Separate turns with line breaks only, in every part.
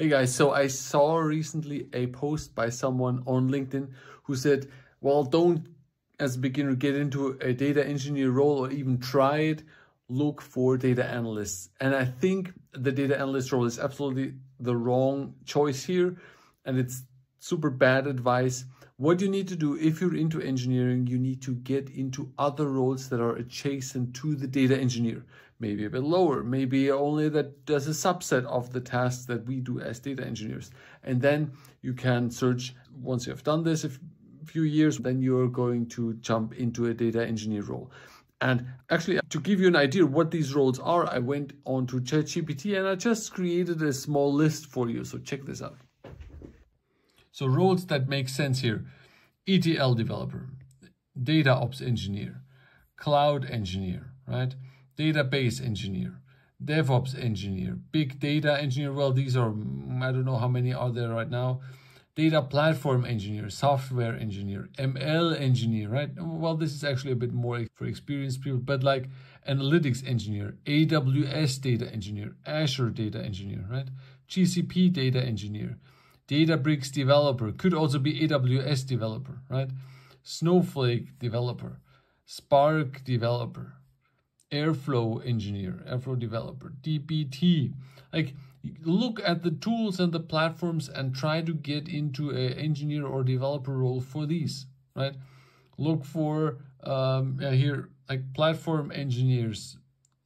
Hey guys, so I saw recently a post by someone on LinkedIn who said, well, don't as a beginner get into a data engineer role or even try it, look for data analysts. And I think the data analyst role is absolutely the wrong choice here. And it's super bad advice. What you need to do if you're into engineering, you need to get into other roles that are adjacent to the data engineer maybe a bit lower, maybe only that does a subset of the tasks that we do as data engineers. And then you can search, once you have done this a few years, then you're going to jump into a data engineer role. And actually, to give you an idea what these roles are, I went on to ChatGPT and I just created a small list for you. So check this out. So roles that make sense here. ETL developer, data ops engineer, cloud engineer, right? Database engineer, DevOps engineer, big data engineer. Well, these are, mm, I don't know how many are there right now. Data platform engineer, software engineer, ML engineer, right? Well, this is actually a bit more for experienced people, but like analytics engineer, AWS data engineer, Azure data engineer, right? GCP data engineer, Databricks developer, could also be AWS developer, right? Snowflake developer, Spark developer, Airflow engineer, Airflow developer, DBT. Like look at the tools and the platforms and try to get into an engineer or developer role for these, right? Look for um, here like platform engineers,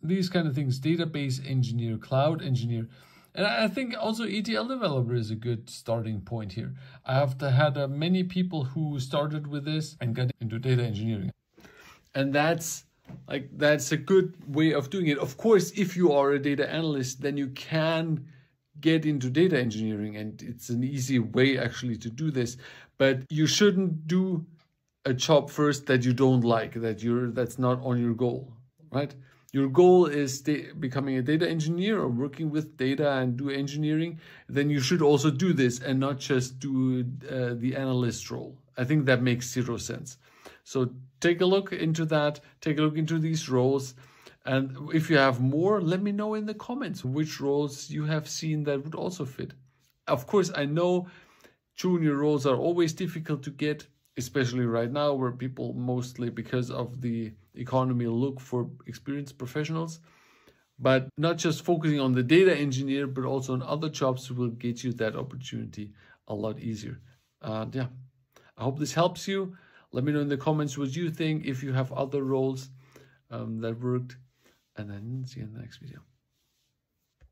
these kind of things, database engineer, cloud engineer. And I think also ETL developer is a good starting point here. I have had uh, many people who started with this and got into data engineering. And that's like that's a good way of doing it. Of course, if you are a data analyst, then you can get into data engineering and it's an easy way actually to do this. But you shouldn't do a job first that you don't like, that you're that's not on your goal, right? Your goal is becoming a data engineer or working with data and do engineering, then you should also do this and not just do uh, the analyst role. I think that makes zero sense. So take a look into that, take a look into these roles. And if you have more, let me know in the comments which roles you have seen that would also fit. Of course, I know junior roles are always difficult to get, especially right now where people mostly because of the economy look for experienced professionals. But not just focusing on the data engineer, but also on other jobs will get you that opportunity a lot easier. And yeah, I hope this helps you. Let me know in the comments what you think, if you have other roles um, that worked. And then see you in the next video.